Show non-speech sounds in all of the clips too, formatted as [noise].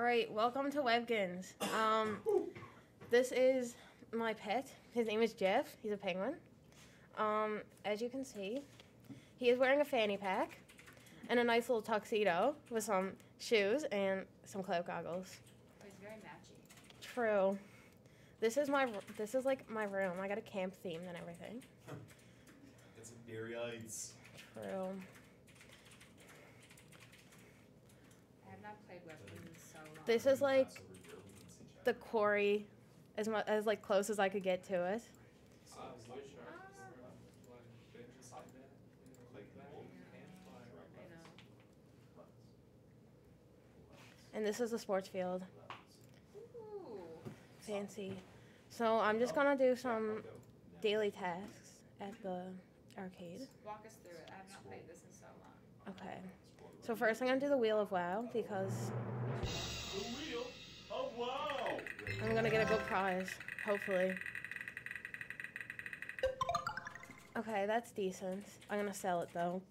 All right, welcome to Webkinz. Um, this is my pet. His name is Jeff. He's a penguin. Um, as you can see, he is wearing a fanny pack and a nice little tuxedo with some shoes and some cloud goggles. He's very matchy. True. This is my r- this is like my room. I got a camp theme and everything. It's Burry Heights. True. I have not played Webkinz in so long. This is like the quarry, as much as like close as I could get to it. And this is the sports field. Fancy. So I'm just gonna do some daily tasks at the arcade. Walk us through it. I have not played this in so long. Okay. So first I'm gonna do the wheel of wow because The wheel of wow. I'm gonna get a good prize, hopefully. Okay, that's decent. I'm gonna sell it though.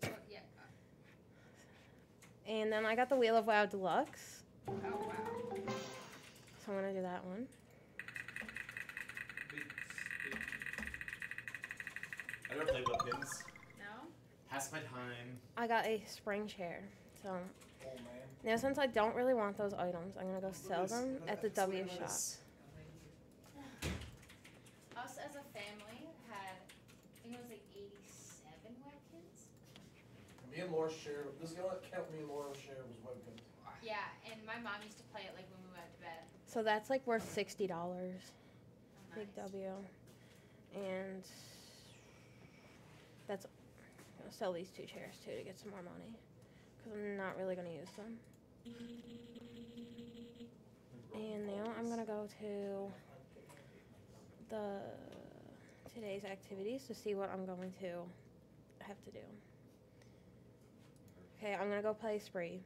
And then I got the Wheel of Wow Deluxe. Oh, wow. So I'm gonna do that one. I never played Webkinz. No? Pass my time. I got a spring chair. So Oh now since I don't really want those items, I'm gonna go sell them at the W shop. Us as a family had, I think it was like 87 Webkinz. Me and Laura share. This is gonna count. Me and Laura share was Webkinz. Yeah, and my mom used to play it like when we went to bed. So that's like worth sixty dollars. Oh, Big. W. And that's I'm gonna sell these two chairs too to get some more money. Cause I'm not really gonna use them. And now I'm gonna go to the today's activities to see what I'm going to have to do. Okay, I'm gonna go play Spree.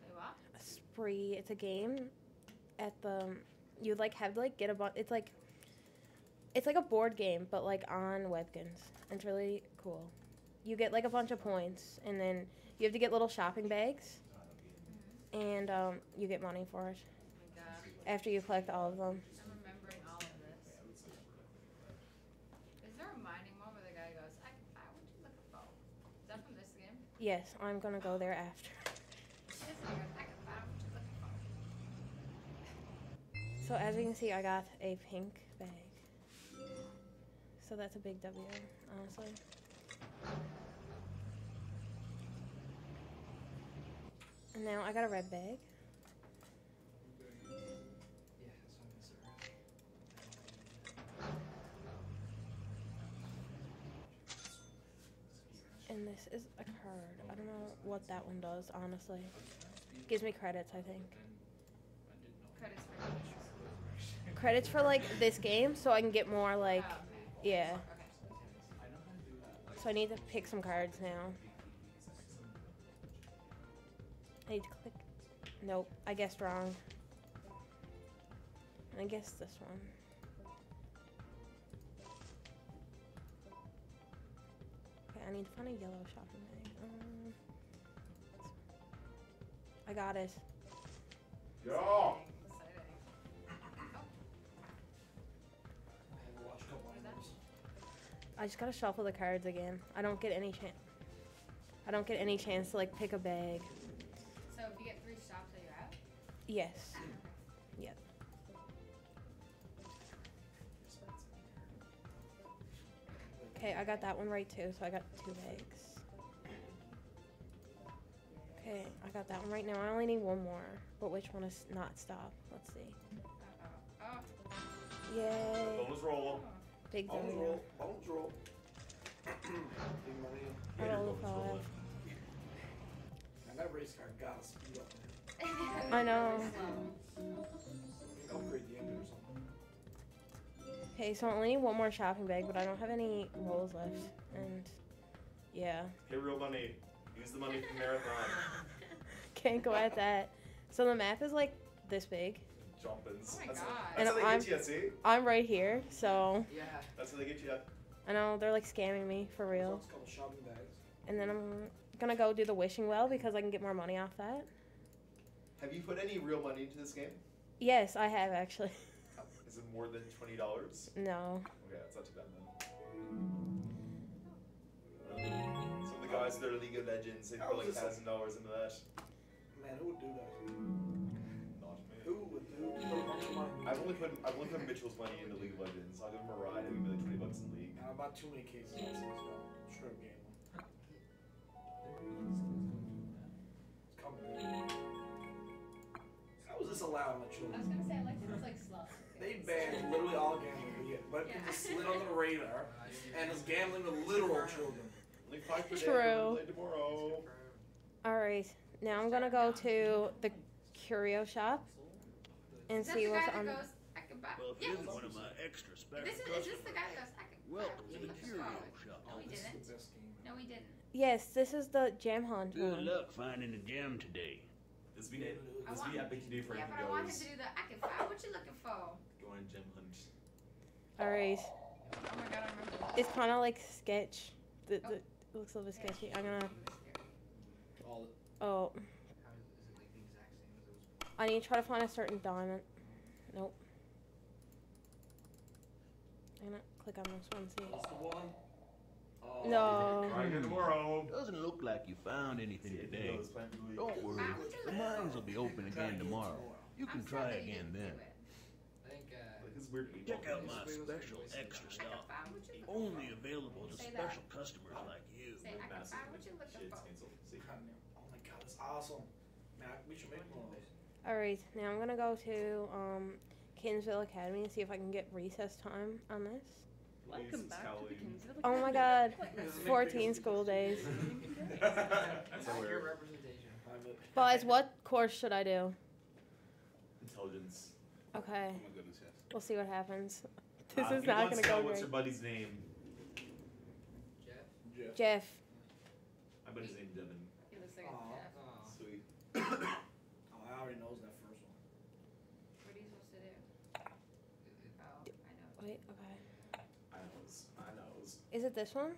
Play what? Spree. It's a game at the you like have to like get a bunch. It's like it's like a board game, but like on Webkinz. It's really cool. You get like a bunch of points, and then you have to get little shopping bags, and um, you get money for it after you collect all of them. I'm remembering all of this. Is there a mining one where the guy goes, I, I want to look a bow? Is that from this game? Yes, I'm gonna go there after. Yes, and he goes, I can- I want to look a bow. So as you can see, I got a pink bag. So that's a big W, honestly. And now I got a red bag. And this is a card. I don't know what that one does, honestly. Gives me credits, I think. Credits for Credits for like this game, so I can get more like yeah. So I need to pick some cards now. I need to click. Nope, I guessed wrong. I guess this one. Okay, I need to find a yellow shopping bag. Um, I got it. Yeah. Exciting. Watch a couple What is that? items. I just gotta shuffle the cards again. I don't get any chance. I don't get any chance to like pick a bag. So if you get three stops, are you out? Yes. Ah, yep. Okay, I got that one right too, so I got two bags. Okay, I got that one right now. I only need one more. But which one is not stop? Let's see. Uh-oh. Oh. Yay. Bonus roll. Oh. Big Bones W. roll. Bones roll. [clears throat] Big money. I rolled a five. And that race car got to speed up. Man. I know. Upgrade the engine or something. Okay, so I only need one more shopping bag, but I don't have any rolls left. And yeah. Hey, real money. Use the money from Marathon. [laughs] Can't go at that. So the map is like this big. Jumpins. Oh my that's God. And That's how they I'm- get you, see? I'm right here, so Yeah. That's how they get you. I know they're like scamming me for real. It's a couple shopping bags. And then I'm gonna go do the wishing well because I can get more money off that. Have you put any real money into this game? Yes, I have actually. Oh, is it more than twenty dollars? No. Okay, that's not too bad then. Some of the guys that are League of Legends, they How put like is thousand dollars into that. Man, who would do that? Not me. Who would do put a bunch of money? I've only put I've only put Mitchell's money into League of Legends. I'll give him a ride. I'll give him like twenty bucks in League. Nah, about too many cases. That's it, so shrimp game. It's coming. How is this allowed on the I was children? gonna say, I like that it's like slow. They banned literally all gambling. but Webkinz Yeah. just slid on the radar and is gambling with literal children. Only five per day. True. Play tomorrow. All right. Now I'm gonna go to the curio shop and Is that see the what's guy on. goes, I can buy? Well, if yeah. it isn't one of my extra special This is, is this the guy that goes, I can buy? welcome to the curio shop. No, he didn't. the best game. No, he didn't. Yes, this is the gem hunt Good one. luck finding a gem today. This be I this want- be epic to do for Yeah, him but I want him to do the, I can find What you looking for? Going gem hunt. All right. Oh my god, I remember that. It's kind of like sketch. The, the, oh. it looks a little bit sketchy. I'm gonna. All Oh, How is, is it like the exact same as it was? I need to try to find a certain diamond. Nope. I'm gonna click on this one. See. That's the one. Oh, No. Try again tomorrow. Doesn't look like you found anything today. he goes, plan for the week. Don't worry, what you the mines will be open again tomorrow. You can I'm try again then. do it. I think, uh, Like, this is weird. eight Check out my special extra I stuff. buy. What you looking Only available to special customers like you. Say, I can Massive. What you looking for? Oh my god, that's awesome. Man, we should make one of those. All right. Now I'm gonna go to um, Kinzville Academy and see if I can get recess time on this. Welcome back to the Kinzville Oh my God. 14 school days. [laughs] That's accurate representation. Guys, what course should I do? Intelligence. Okay. Oh my goodness, yes. We'll see what happens. [laughs] This Uh, is not gonna to know go What's great. your buddy's name? Jeff? Jeff. Jeff. My buddy's name Devin. He looks like Aw. Jeff. Oh. Sweet. [coughs] [coughs] Oh, I already knows that first one. What are you supposed to do? Oh, I know. Wait. Okay. I knows. I knows. Is it this one?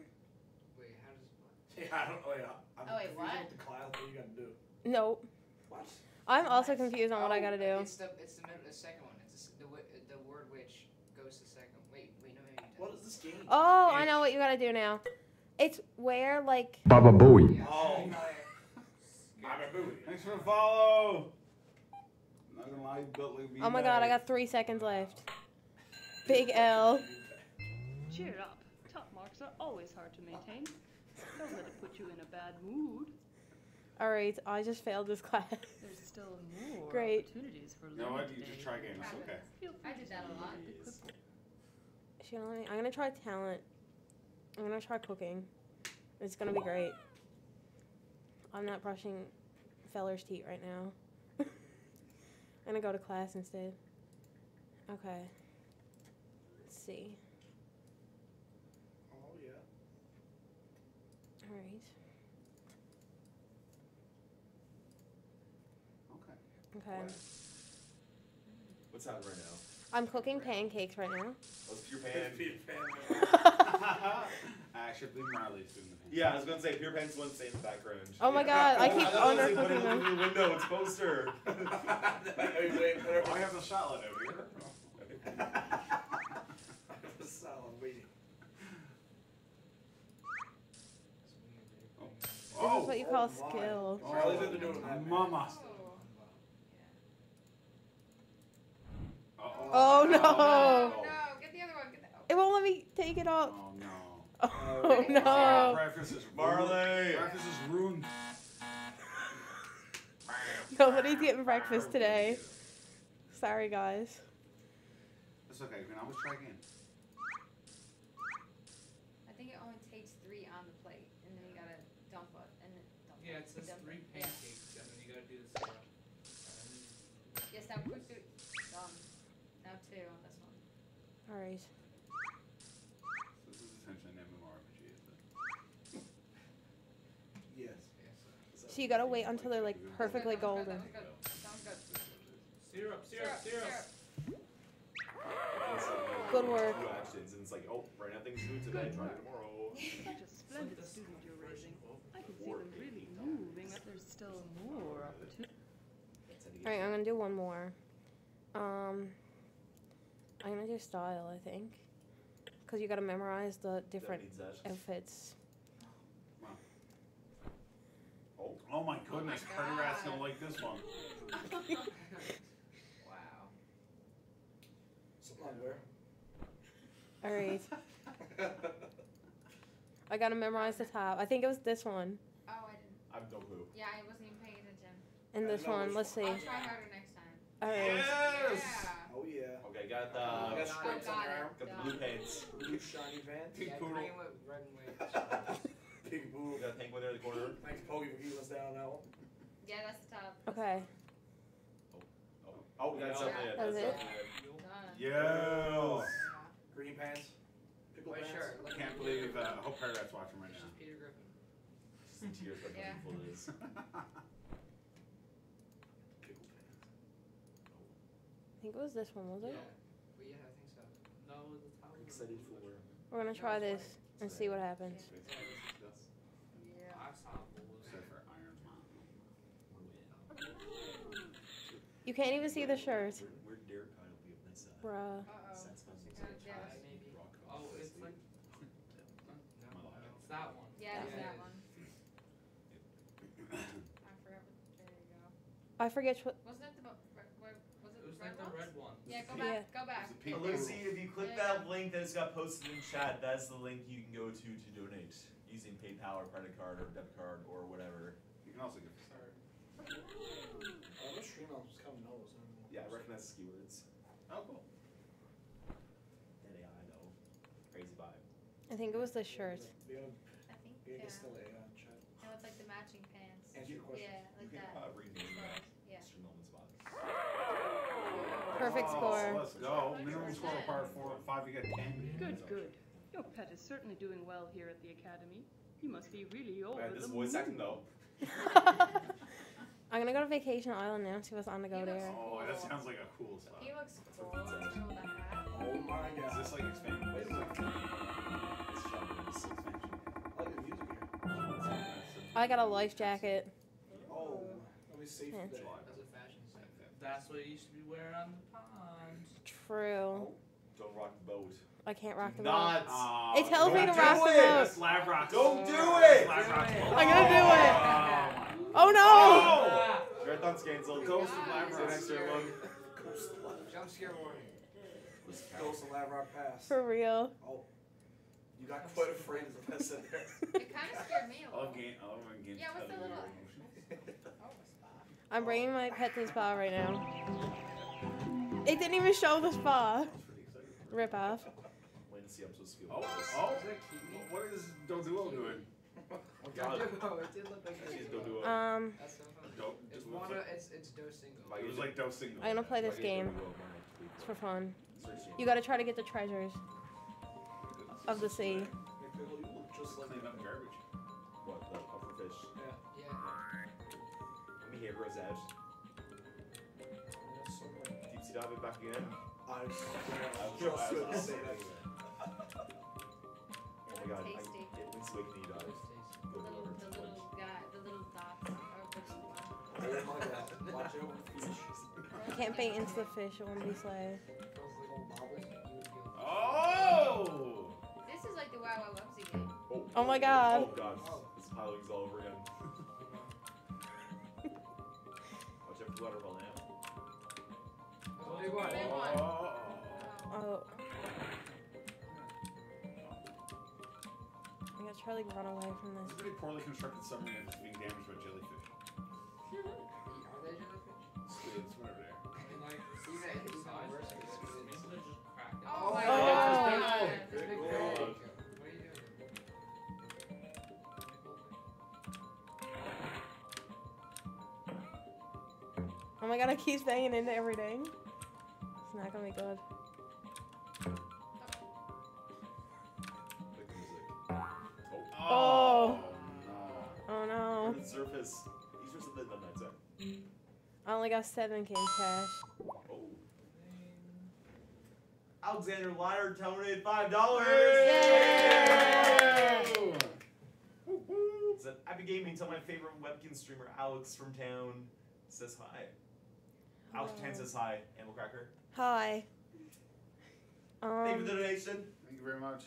Wait, how does what? [laughs] Yeah, I don't. Oh yeah. I'm Oh, wait, confused what? with the class. What you gotta do? Nope. What? I'm also confused on what I Oh, gotta do. It's the it's the middle, the second one. It's the, s- the wi- the word which goes to second. Wait, wait, no, maybe it What doesn't. is this game? Oh, I know what you gotta do now. It's where like Baba Booey. Yeah. Oh. Good. I'm a booty. Thanks for the follow. Not gonna lie, you built like a Oh my god, I got three seconds left. [laughs] Big L. Cheer up. Top are always hard to maintain. Don't let it put you in a bad mood. Alright, I just failed this class. There's still more Great. opportunities for No, learning what? You today. just try again. It's okay. I to did that a stay lot. with the Yes. quick- Is she gonna let me- I'm gonna try talent. I'm gonna try cooking. It's gonna be great. I'm not brushing Feller's teeth right now. [laughs] I'm gonna go to class instead. Okay. Let's see. Oh yeah. Alright. Okay. Okay. What's happening right now? I'm cooking pancakes right now. What's your pan? [laughs] Peter Pan. [laughs] I should leave Marley soon. Yeah, I was gonna say Pure Pan's one stay in the background. Oh my god, I keep [laughs] I was like, undercooking them. through the window. It's poster. Wait, wait, wait. Oh, I have the shotlet over here. The salad waiting. This Oh, is what you call oh my. skill. Charlie's had to do it that. Mama. Oh. Uh-oh. Oh no! Oh, no. Get the other one. Get the, oh. It won't let me take it off. Oh no. Oh, oh no! Breakfast is Marley. Breakfast is ruined. [laughs] Nobody's getting breakfast today. Sorry, guys. It's okay. We can always try again. I think it only takes three on the plate, and then you gotta dump it, and then dump Yeah, it. it says three it. Yeah. pancakes, and then you gotta do the syrup. And Yes, now quick do um, Done. Now two on this one. Alright. So this is essentially an MMORPG, is it? [laughs] Yes. then- yes, So you gotta wait until they're like perfectly That was golden. good, That was good. Syrup, syrup, syrup. Good work. Two oh, actions, and it's like, oh, right now things new today. Try it tomorrow. Such [laughs] a splendid student you're raising. I can see them really moving. But there's still more opportunity. Alright, I'm gonna do one more. Um, I'm gonna do style, I think. Because you gotta memorize the different outfits. Oh, Oh my goodness, my Carter Rat's gonna like this one. [laughs] [laughs] Wow. Something underwear. Alright, [laughs] I gotta memorize the top. I think it was this one. Oh, I didn't. I'm no clue. Yeah, I wasn't even paying attention. And this one. Let's see. I'll try harder next time. Alright. Yes! Yeah. Oh yeah. Okay, got the I got Uh, stripes on got your arm. got the blue pants. Blue shiny pants. [laughs] Big yeah, poodle. green with red and white. Big We got a pink one there in the corner. Thanks, Pokey, for keeping us down on that one. Yeah, that's the top. Okay. Oh, oh, we got Yeah. something. That's That's it? something. Done. Yes! Green pants. Pickle White pants. shirt. I can't believe, uh, I hope Carter watching right now. Just Peter Griffin. See tears from Yeah. how beautiful it is. [laughs] Pickle pants. I think it was this one, was Yeah. it? Well, yeah, I think so. No, the top. I'm excited for. We're gonna try this and see what happens. Yeah. I saw blue. Except for Iron Man. You can't even see the shirt. Where, where Derek Kyle will be of this? Uh, Bruh. Uh-oh. Sense Is Mountain it Music. Yeah. tie, maybe? Rock Oh, it's Sleep. like. [laughs] [laughs] No, no, it's that one. Yeah, it's Yeah. that one. I forgot. What, there you go. I forget what. Wasn't it the bu- red, red, was it, It was red like the ones? red one. Yeah, go Yeah. back. Go back. It's a pink Lucy, poodle. if you click Yeah. that link that has got posted in chat, that's the link you can go to to donate using PayPal or credit card or debit card or whatever. You can also get Sorry. Oh, those stream was coming those. Yeah, I recognize the keywords. Oh, cool. That AI though, crazy vibe. I think it was the shirt. We gotta, I think. we Yeah. gotta still a uh, chat. And with like the matching pants. Answer your question. Yeah, like you can that. uh, rename that Yeah. stream element spot. Perfect Oh, score. Let's go. Minimum score of part four, five, you get ten. Good, good. Your pet is certainly doing well here at the academy. You must be really over Man, this the voice moon. acting though. [laughs] I'm gonna go to Vacation Island now and see what's on the go He looks- there. Oh, that sounds like a cool spot. He looks cool. You know, with the hat. Oh my god. Is this like expanding? Wait a minute. It's Sheldon's. I like the music here. Oh, I got a life jacket. Oh, let me see Yeah. for. That's a fashion statement. That's what you used to be wearing on the pond. True. Don't rock the boat. I can't rock the boat. Not. Oh, It tells me don't to do rock the it. boat. That's Lab Rock. Don't do it! Lab Rock's. I'm gonna do it. Oh, Oh no! Ah! Marathon's canceled. Ghost of Lab See you Rock. next year, everyone. Ghost of Lab- Jump scare warning. Ghost of Lab Rock Pass. For real. Oh, you got quite afraid as the best in there. [laughs] It kind of scared me a I love little. game. I love when games Yeah, what's the little- [laughs] Oh, a. I'm bringing my pet to the spa right now. It didn't even show the spa. I was pretty excited. Rip off. Waiting to see I'm supposed to feel. Oh, oh. Is that Kiwi? What is Doduo doing? Oh, God. Doduo, it did look like Jeez, Doduo. don't do it. Um, That's so funny. Do- It's it was like- It's it's do single. Like, It was like dosing. I'm gonna play this If game. Dodo, I might tweak It's for fun. You gotta try to get the treasures of the sea. Hey, Pickle, you look just like Clean up garbage. What, the puffer fish? Yeah. Yeah. Let me hear Rose Edge. That's so much. Deep sea diving back again. I [laughs] was just I was- I gonna say that. Oh my god, I, tasty. it links awake when he dies. The little, the little guy, the little dots are the spot. Oh my god. Watch out fish. Can't bait into the fish, it won't be slay. Those little bobbles. Oh! This is like the Wow Wow Wubsy game. Oh, Oh my oh, god. Oh god. This pile wings all over again. [laughs] Watch out for waterfall now. Oh, big one. Big one. Oh. I gotta try to like, run away from It's a pretty poorly constructed submarine that's being damaged by jellyfish. Are they jellyfish? Squids, whatever they are. I mean, like, even it's even worse because squids. Maybe they're just cracked. Oh my Oh. god. Big Big fish. God. What are you doing? Oh my god, I keep banging into everything. It's not gonna be good. Like oh. the music. Oh. Oh. no. Oh no. Earth's surface. He's just a bit on that side. I only got seven king cash. Oh. Alexander Lyer donated five dollars. Yay! Said Happy Gaming. Tell my favorite webkin streamer Alex from town says hi. Oh, Kansas High, Animal Cracker. Hi. Thank you Um, for the donation. Thank you very much.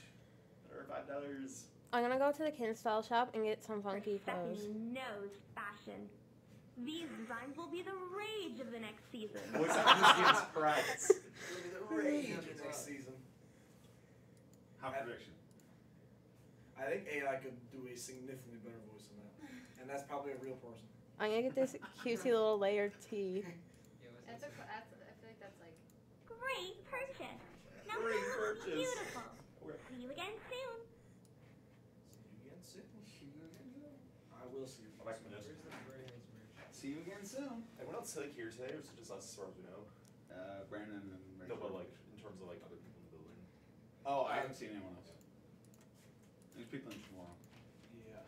Or five dollars. I'm gonna go to the Kin style shop and get some funky Stephanie clothes. knows fashion. These designs will be the rage of the next season. Voice actor James Pratt. It'll be the rage of the next season. Hot prediction. I think AI could do a significantly better voice than that, and that's probably a real person. I'm gonna get this cutesy little layered tee. [laughs] Yeah, what's That's that? a, that's, I feel like that's like, Great purchase. Now Great look, purchase. Beautiful. Where- See you again soon. See you again soon. I will see you. I'll my notes. See you again soon. Anyone else like here today, or is it just us as far as we know? Uh, Brandon and No, but like in terms of like other people in the building. Oh, I haven't seen anyone else. There's people in tomorrow. Yeah.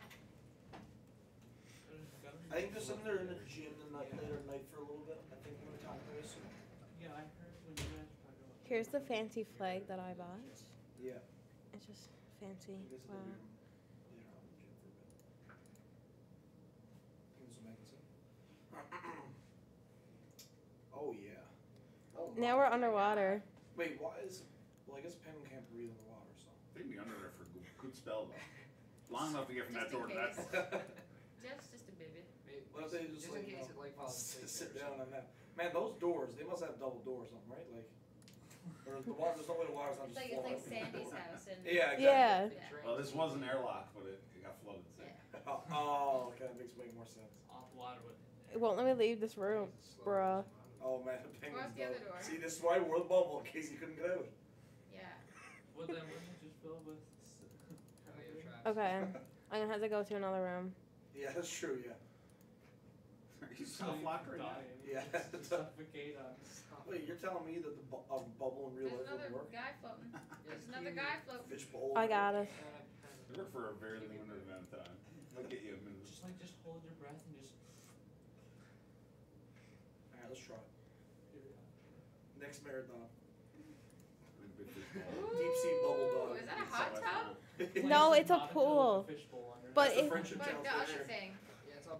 I think they're sitting there in the gym tonight, later tonight for a little bit. I think we're gonna talk very soon. Yeah, I heard when you guys were talking about. Here's the fancy flag that I bought. Yeah. It's just fancy. Wow. they'll be later on in the gym for a bit. Give me some mac and cheese. Oh yeah. Oh, Now we're underwater. Wait, why is? Well, I guess penguin can't breathe in the water, so. They'd be under there for a good, good spell though. Long enough to get from that Just in door to that. door. [laughs] Jeff's just a baby. Maybe- What if they just, just like, in you case know, it like falls asleep [laughs] Sit down on that. Man, those doors, they must have double doors on them, right? Like, or the water, there's no way the water's not It's just like, it's flowing. like Sandy's [laughs] house and. Yeah, exactly. Yeah. Yeah. Well, this was an airlock, but it, it got flooded. So. Yeah. [laughs] Oh, oh, okay, that makes way more sense. Off water with. It won't let me leave this room, bruh. Oh man, the penguin's Where's the other dope. door? See, this is why we're the bubble in case you couldn't get out. Yeah. [laughs] Would that wouldn't it just fill with? s- Oh, yeah, traps. Okay. I'm gonna have to go to another room. Yeah, that's true. Yeah. Are you self-locked right now? dying. Yeah. Just [laughs] suffocate on. Wait, you're telling me that the bu- a bubble in real There's life another would work? guy floating. [laughs] There's another guy floating. Fish bowl. I got it. They work for a very limited amount of time. They'll get you a minute. Just like just hold your breath and just. Alright, let's try it. Here we go. Next marathon. Big fish bowl. Deep sea bubble dog. Is that a hot tub? Like, No, it's it's a not filled with pool. fishbowl under it. But That's the it- friendship But challenge the right other there. thing.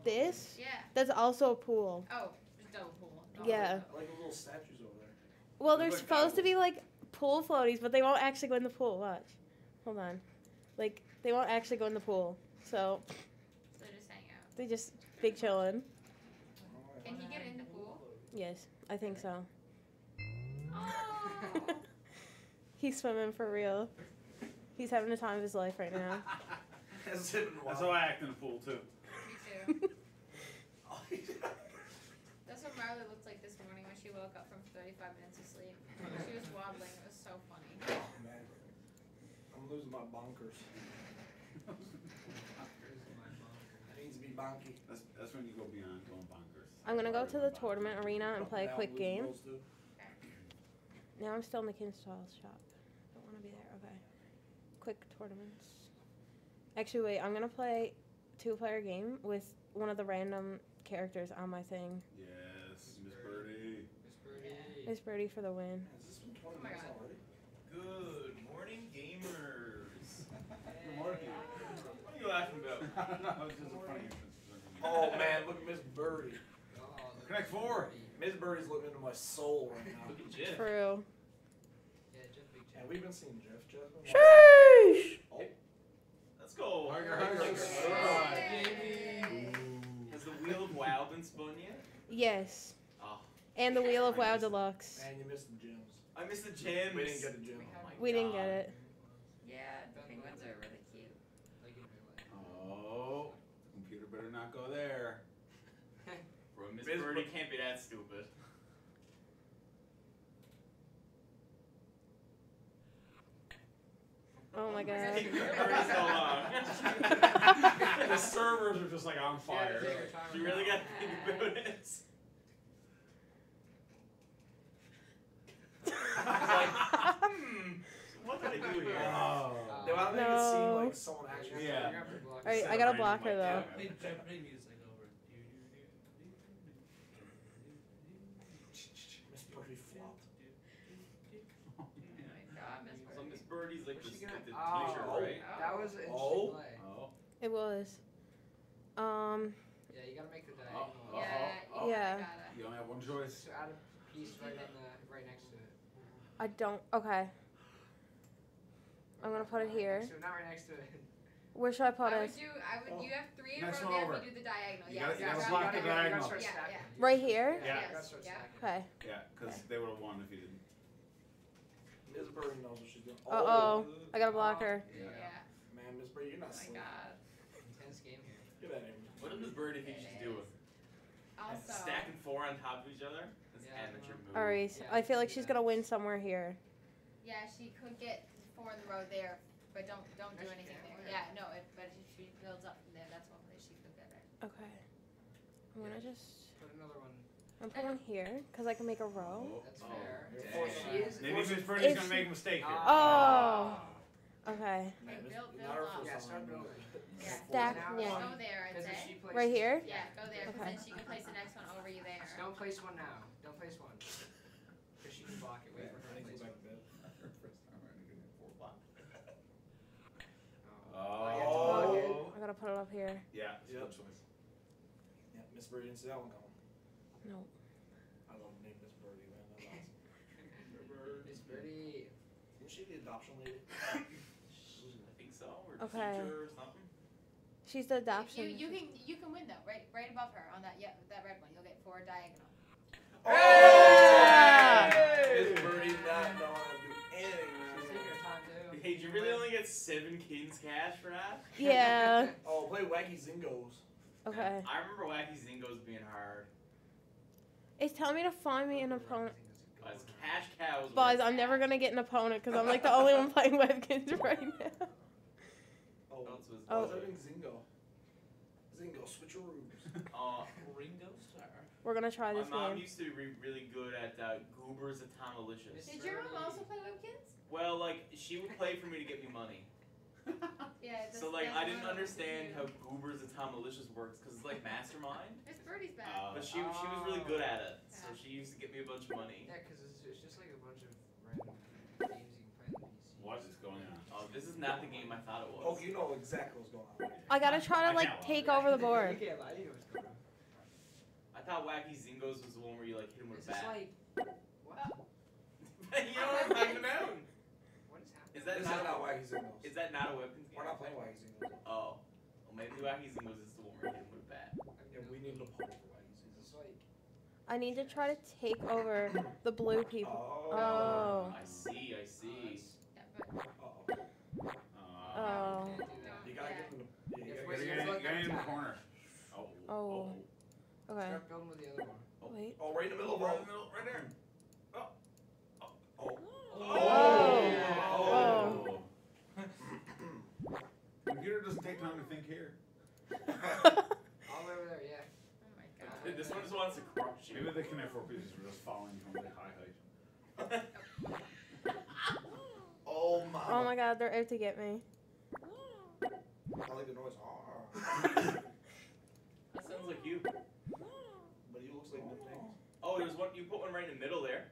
Yeah, This? Yeah. That's also a pool. Oh, just double pool. not Yeah. double. Like the little statues over there. Well, They're they're like supposed to be like pool floaties, but they won't actually go in the pool. Watch. Hold on. Like, they won't actually go in the pool. So, So they just hang out. they just big chillin'. Alright. Can he get in the pool? Yes, I think so. Oh. [laughs] He's swimming for real. He's having the time of his life right now. [laughs] Hasn't been a That's how I act in a pool too. Me too. Oh, That's what Marley looked like this morning when she woke up from 35 minutes of sleep. [laughs] She was wobbling. It was so funny. Oh, man. I'm losing my bonkers. It needs to be bonky. That's, that's when you go beyond going bonkers. I'm gonna go to the Bonkers. tournament arena and play a quick game. Now I'm still in the Kinstall shop. Don't want to be there. Okay. Quick tournaments. Actually, wait. I'm gonna play two-player game with one of the random characters on my thing. Yes, Miss Birdie. Miss Birdie. Miss Birdie for the win. Has this been 20 Oh my minutes God. already? Good morning, gamers. [laughs] Good morning. What are you laughing about? [laughs] I don't know, it's just a funny. Oh man, look at Miss Birdie. Oh, Connect four. Miss Birdie's looking into my soul right now. Look at Jim. True. Yeah, Jeff Big And Jeff. we've been seeing Jeff. Jeff. Sheesh! Oh, Let's go. Harger, Harger, harger. Harger. Has the wheel of WoW been spun yet? Yes. And the Wheel of I WoW. Deluxe. man, you missed the gems. I missed the gems. We didn't get the gem. Oh We didn't get it. Yeah, the penguins are really cute. Like in. Oh, computer better not go there. [laughs] Bro, Miss Miss Birdie Bir- can't be that stupid. Oh my god. So long. [laughs] the servers are just like on fire. take You really got to think about it. like, hmm, what I do here? Oh. They want to make it No. seem like someone actually. Yeah. You have to block Alright. I gotta block her though. Play Jeopardy music over. Miss Birdie flopped. Oh my god, Miss So Birdie. Miss Birdie's like What's the, she gonna- the Oh. teacher, Oh. right? That was an Oh. play. Oh. It was. Um. Yeah, you gotta make the Oh. diagonal. Yeah, oh, you yeah. gotta. You only have one choice. So Adam, He's right on the right next to it. I don't. Okay. I'm gonna put it here. So not right next to it. Where should I put I it? would do. I would. Oh. You have three in a Next row. one You over. have do the diagonal. You yeah. gotta- you yeah, gotta block yeah, the yeah, You diagonal. gotta start Yeah, stacking. yeah. Right here. Yeah. You Yes, gotta start yeah. stacking. Okay. Yeah, because they would have won if you didn't. Miss Birdie knows what she's doing. Uh oh. I got a block her. Yeah. Man, Miss Birdie, you're not Oh my slick. god. Intense game here. Get out of. What did Miss Birdie think she's doing? Also. Stacking four on top of each other? That's Yeah, amateur move. Alright. Yeah, I feel like she's gonna win somewhere here. Yeah, she could get four in the row there, but don't don't do anything there. Yeah, no, it, but if she builds up from there, that's one place she could get it. Okay. I'm gonna just. Put another one. I'm putting one here because I can make a row. Oh, that's Oh, fair. You're dang. forcing She is. Maybe Miss If Birdie's gonna make a mistake here. Oh. Ah. Okay. Man, Hey, Miss- build- build her up. first Yeah, time. start building. [laughs] Yeah. Stack Now one. one. Go there, I'd Because if say. places, Right here? Yeah, go there, because Okay. then she can place the next one over you there. So don't place one now. Don't place one. Because she can block it. Wait for her I to need to place go one. back to bed. First time around, you get four block. Oh. you have to block it. I gotta put it up here. Yeah, it's a Yep. good choice. Yeah, Miss Birdie didn't see that one coming. No. I love the name Miss Birdie, man. That's awesome. Miss Birdie. Was she the adoption lady? [laughs] I think so, or Okay. teacher or something. She's the You, adoption. you can you can win though, right right above her on that yeah that red one. You'll get four diagonal. Miss Birdie not knowing how to do Hey, did you really only get seven KinzCash for that? Yeah. [laughs] Oh, play Wacky Zingoz. Okay. I remember Wacky Zingoz being hard. It's telling me to find me an opponent. As cash cows. Buzz, I'm never gonna get an opponent because I'm like the [laughs] only one playing Webkinz [laughs] right now. Oh, Else was everything Zingo. Zingo, switcheroos. Uh, Ringo Starr. We're gonna try this my this mom game. used to be really good at uh, Goobers Atomalicious. Did your mom also play Webkinz? Well, like she would play for me to get me money. [laughs] Yeah. That's, So like that's I didn't one of them understand too. how Goobers Atomalicious works because it's like [laughs] Mastermind, Miss Birdie's back. Oh. but she she was really good at it. So Yeah. she used to get me a bunch of money. Yeah, because it's, it's just like a bunch of random games you can play on the PC. What is going on? Oh, this is not the game I thought it was. Oh, you know exactly what's going on. I gotta try to like take over the [laughs] board. You can't lie, you know what's going on. I thought Wacky Zingoz was the one where you like hit him with Is a this bat. like. What? you know what I'm talking about? What is happening? Is that This not, is not Wacky Zingoz. is that not a Webkinz game? We're not playing Wacky Zingoz. Oh. Well, maybe Wacky Zingoz is the one where you hit him with a bat. Yeah, we need to pull for Wacky Is Zingos. this like. I need to try to take over the blue people. Oh. oh. I see, I Oh, see. Yeah, but Uh-oh. Uh, Oh. can't do that. You gotta Yeah. get in the. Yeah, you Yes, gotta wait, get you in have to the look at the top. corner. Oh. Oh. Okay. Start building with the other one. Wait. Oh, right in the middle of Right all. in the middle, right there. Oh. Oh. Computer doesn't take time to think here. All the way over there, yeah. Oh my god. This one just wants to crush you. Maybe the Connect Four pieces are just falling from the high height. Oh my. Oh my god, they're out to get me. I like the noise. Ah. [laughs] That sounds like you. But he looks like good things. Oh, there's one. You put one right in the middle there.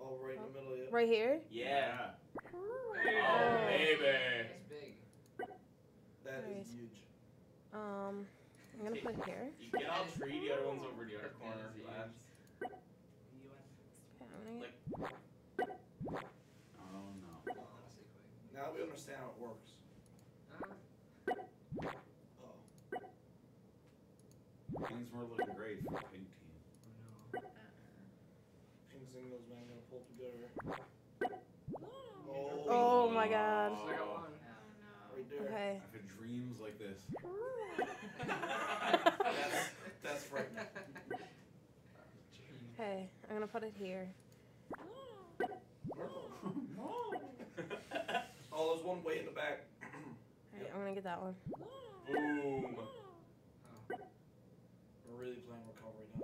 Oh, right in the middle, yeah. Right here? Yeah. Oh. Oh, baby. That's big. That Nice. is huge. Um, I'm gonna put here. You get all tree. The other one's over the other corner. That is Lance. Okay, I'm gonna get- Oh no. Honestly, quick. Now we understand how it works. Uh, Oh. Things were looking great for the pink team. oh no. Pink Zingoz, man, gonna pull together. Oh. Oh my god. So I one. Oh Right there. Okay. I've had dreams like this. [laughs] That's, that's frightening. Okay, I'm gonna put it here. [laughs] [laughs] Oh, there's one way in the back. Alright, I'm gonna get that one. Boom. We're really playing recovery now.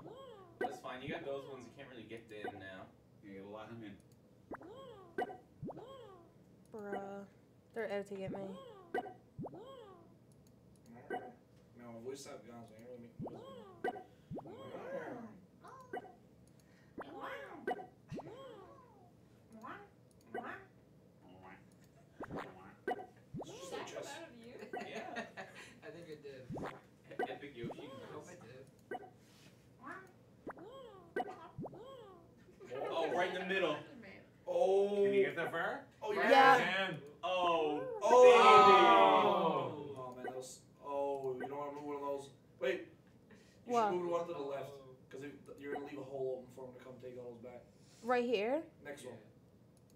That's fine. You got those ones. You can't really get in now. You gotta let him in. Bruh. They're out to get me. Now, my voice out guns, I ain't really making It's just like chess. out of you. Yeah. I think it did. Epic Yoshi. I hope it did. Middle. Oh. Can you get that far? Oh, you Yeah. can. Oh. Oh. oh. Oh man, that was. Oh, you don't want to move one of those. Wait. You What? should move one to the left, because you're gonna leave a hole open for him to come take all those back. Right here. Next one.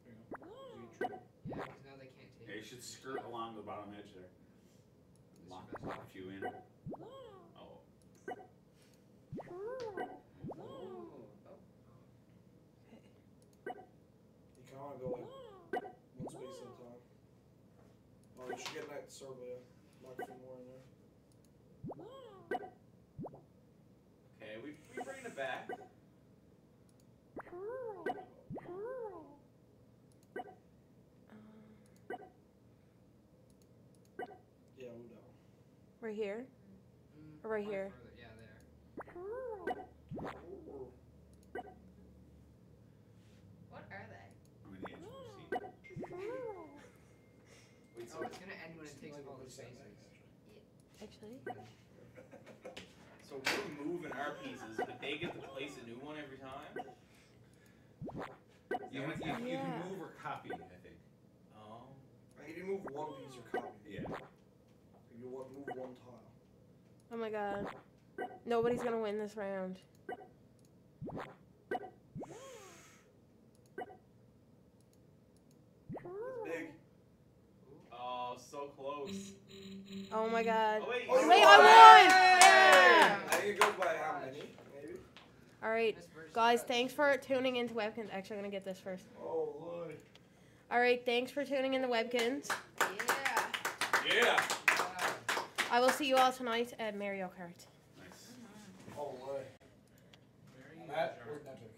There. Yeah, oh. because now they can't take Yeah, you should skirt along the bottom edge there. Lock, lock a few in. Oh. You kind of go like one space at a time. Oh, you should get that circle, yeah. Lock a few more in there. Okay, we we bringing it back. Yeah, move down. Right here. Mm, Or right one here. further, Yeah, there. What are they? I'm in the edge of the seat. Wait, so it's gonna end when it takes all the spaces. Actually. So we're moving our pieces, but they get to place a new one every time. You, you, you Yeah. can move or copy, I think. Oh. I need to move one piece or copy. Yeah. You want move one tile. Oh my god. Nobody's gonna win this round. It's big. Oh, so close. Oh my god. Oh, wait. Oh, Wait, won! I won! Yeah! I think it goes by how many? Maybe. All right, guys. Thanks for tuning into Webkinz. Actually, I'm gonna get this first. Oh lord. All right, thanks for tuning in to Webkinz. Yeah. Yeah. I will see you all tonight at Mario Kart. Nice. Oh lord. Very That was magic.